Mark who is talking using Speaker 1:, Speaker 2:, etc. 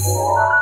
Speaker 1: Música